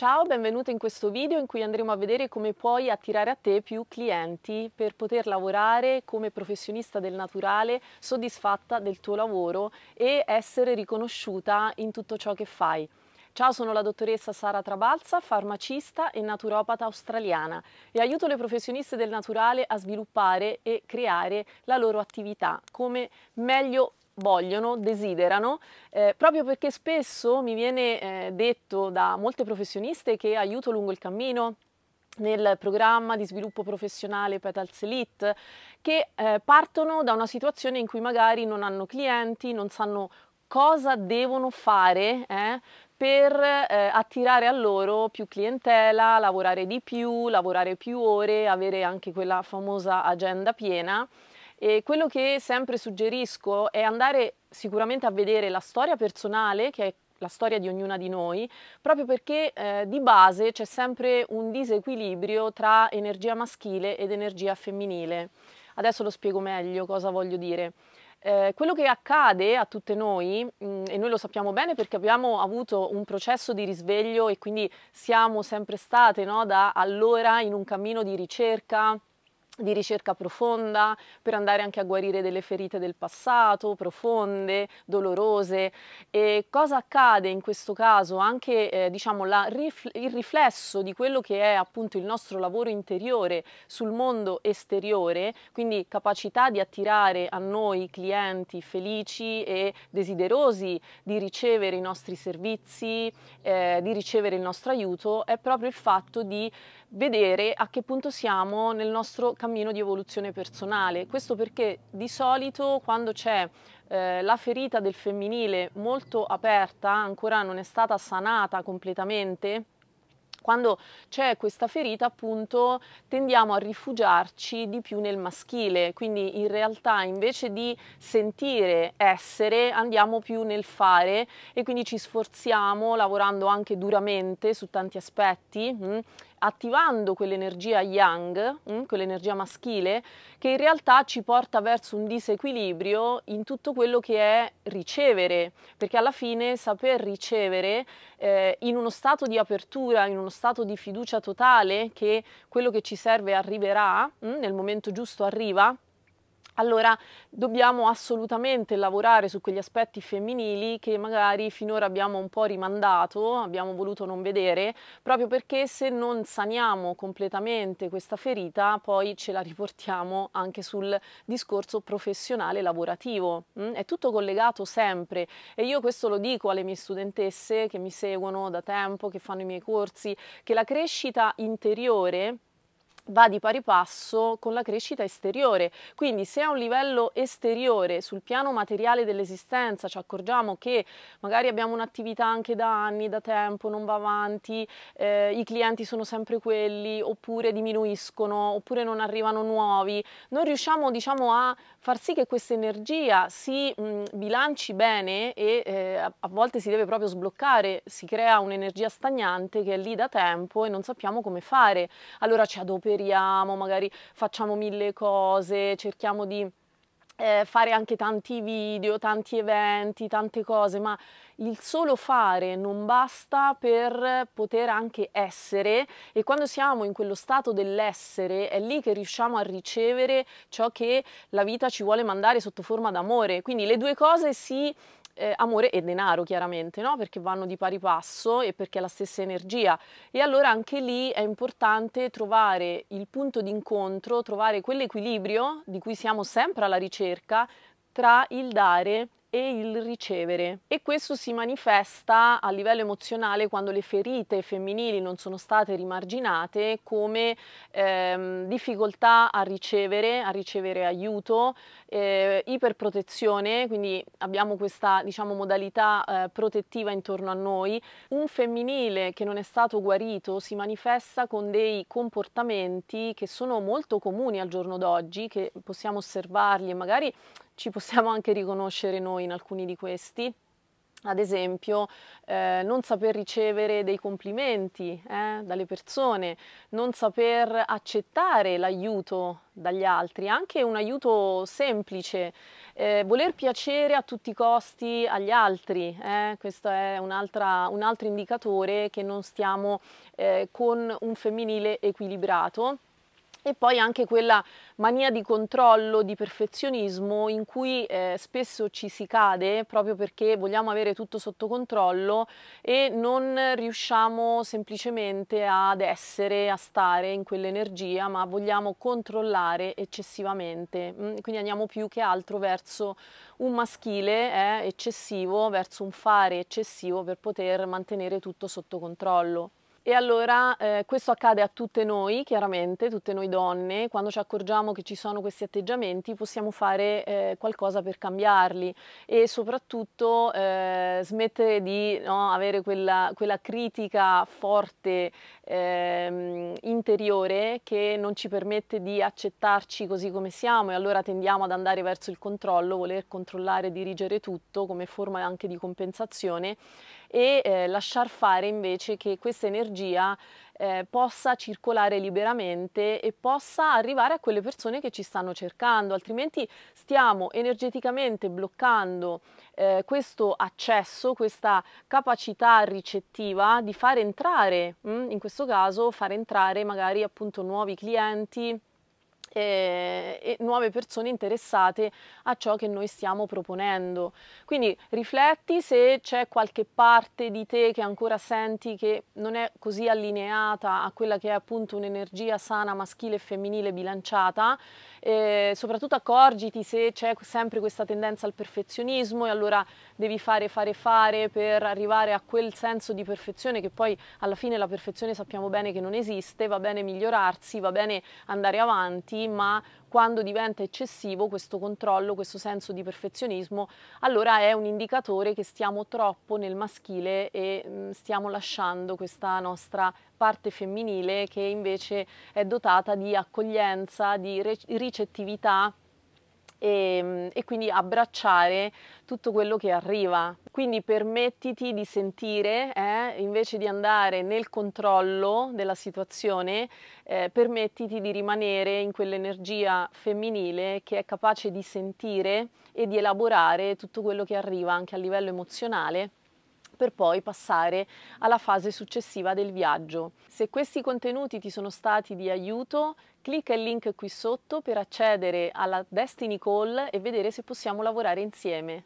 Ciao, benvenuto in questo video in cui andremo a vedere come puoi attirare a te più clienti per poter lavorare come professionista del naturale, soddisfatta del tuo lavoro e essere riconosciuta in tutto ciò che fai. Ciao, sono la dottoressa Sara Trabalza, farmacista e naturopata australiana e aiuto le professioniste del naturale a sviluppare e creare la loro attività come meglio vogliono, desiderano, eh, proprio perché spesso mi viene eh, detto da molte professioniste che aiuto lungo il cammino nel programma di sviluppo professionale Petals Elite che eh, partono da una situazione in cui magari non hanno clienti, non sanno cosa devono fare eh, per eh, attirare a loro più clientela, lavorare di più, lavorare più ore, avere anche quella famosa agenda piena e quello che sempre suggerisco è andare sicuramente a vedere la storia personale, che è la storia di ognuna di noi, proprio perché eh, di base c'è sempre un disequilibrio tra energia maschile ed energia femminile. Adesso lo spiego meglio cosa voglio dire. Eh, quello che accade a tutte noi, mh, mm, e noi lo sappiamo bene perché abbiamo avuto un processo di risveglio e quindi siamo sempre state no, da allora in un cammino di ricerca, di ricerca profonda per andare anche a guarire delle ferite del passato, profonde, dolorose. E cosa accade in questo caso? Anche eh, diciamo, rif- il riflesso di quello che è appunto il nostro lavoro interiore sul mondo esteriore, quindi capacità di attirare a noi clienti felici e desiderosi di ricevere i nostri servizi, eh, di ricevere il nostro aiuto, è proprio il fatto di vedere a che punto siamo nel nostro cammino di evoluzione personale. Questo perché di solito quando c'è eh, la ferita del femminile molto aperta, ancora non è stata sanata completamente, quando c'è questa ferita appunto tendiamo a rifugiarci di più nel maschile, quindi in realtà invece di sentire essere andiamo più nel fare e quindi ci sforziamo lavorando anche duramente su tanti aspetti. Mh? Attivando quell'energia yang, mm, quell'energia maschile, che in realtà ci porta verso un disequilibrio in tutto quello che è ricevere, perché alla fine saper ricevere eh, in uno stato di apertura, in uno stato di fiducia totale che quello che ci serve arriverà, mm, nel momento giusto arriva, allora dobbiamo assolutamente lavorare su quegli aspetti femminili che magari finora abbiamo un po' rimandato, abbiamo voluto non vedere, proprio perché se non saniamo completamente questa ferita poi ce la riportiamo anche sul discorso professionale lavorativo. Mm? È tutto collegato sempre e io questo lo dico alle mie studentesse che mi seguono da tempo, che fanno i miei corsi, che la crescita interiore va di pari passo con la crescita esteriore. Quindi se a un livello esteriore, sul piano materiale dell'esistenza, ci accorgiamo che magari abbiamo un'attività anche da anni, da tempo, non va avanti, eh, i clienti sono sempre quelli, oppure diminuiscono, oppure non arrivano nuovi, non riusciamo diciamo a far sì che questa energia si mh, bilanci bene e eh, a, volte si deve proprio sbloccare, si crea un'energia stagnante che è lì da tempo e non sappiamo come fare. Allora ci adoperiamo chiacchieriamo, magari facciamo mille cose, cerchiamo di eh, fare anche tanti video, tanti eventi, tante cose, ma il solo fare non basta per poter anche essere e quando siamo in quello stato dell'essere è lì che riusciamo a ricevere ciò che la vita ci vuole mandare sotto forma d'amore. Quindi le due cose si eh, amore e denaro chiaramente, no? perché vanno di pari passo e perché è la stessa energia. E allora anche lì è importante trovare il punto d'incontro, trovare quell'equilibrio di cui siamo sempre alla ricerca tra il dare il ricevere. E questo si manifesta a livello emozionale quando le ferite femminili non sono state rimarginate come ehm, difficoltà a ricevere, a ricevere aiuto, eh, iperprotezione, quindi abbiamo questa diciamo, modalità eh, protettiva intorno a noi, un femminile che non è stato guarito si manifesta con dei comportamenti che sono molto comuni al giorno d'oggi, che possiamo osservarli e magari ci possiamo anche riconoscere noi in alcuni di questi. Ad esempio eh, non saper ricevere dei complimenti eh, dalle persone, non saper accettare l'aiuto dagli altri, anche un aiuto semplice, eh, voler piacere a tutti i costi agli altri, eh, questo è un, un altro indicatore che non stiamo eh, con un femminile equilibrato e poi anche quella mania di controllo, di perfezionismo in cui eh, spesso ci si cade proprio perché vogliamo avere tutto sotto controllo e non riusciamo semplicemente ad essere, a stare in quell'energia, ma vogliamo controllare eccessivamente. Mm, quindi andiamo più che altro verso un maschile eh, eccessivo, verso un fare eccessivo per poter mantenere tutto sotto controllo. E allora eh, questo accade a tutte noi, chiaramente, tutte noi donne, quando ci accorgiamo che ci sono questi atteggiamenti possiamo fare eh, qualcosa per cambiarli e soprattutto eh, smettere di no, avere quella, quella, critica forte ehm, interiore che non ci permette di accettarci così come siamo. E allora tendiamo ad andare verso il controllo, voler controllare e dirigere tutto come forma anche di compensazione e eh, lasciar fare invece che questa energia eh, possa circolare liberamente e possa arrivare a quelle persone che ci stanno cercando, altrimenti stiamo energeticamente bloccando eh, questo accesso, questa capacità ricettiva di far entrare, mh, mm, in questo caso far entrare magari appunto nuovi clienti, e, e, nuove persone interessate a ciò che noi stiamo proponendo. Quindi rifletti se c'è qualche parte di te che ancora senti che non è così allineata a quella che è appunto un'energia sana maschile e femminile bilanciata, eh, soprattutto accorgiti se c'è sempre questa tendenza al perfezionismo e allora devi fare, fare, fare per arrivare a quel senso di perfezione che poi alla fine la perfezione sappiamo bene che non esiste, va bene migliorarsi, va bene andare avanti, ma quando diventa eccessivo questo controllo, questo senso di perfezionismo, allora è un indicatore che stiamo troppo nel maschile e mh, stiamo lasciando questa nostra parte femminile che invece è dotata di accoglienza, di ricettività e, mm, e, quindi abbracciare tutto quello che arriva. Quindi permettiti di sentire, eh, invece di andare nel controllo della situazione, eh, permettiti di rimanere in quell'energia femminile che è capace di sentire e di elaborare tutto quello che arriva anche a livello emozionale per poi passare alla fase successiva del viaggio. Se questi contenuti ti sono stati di aiuto, clicca il link qui sotto per accedere alla Destiny Call e vedere se possiamo lavorare insieme.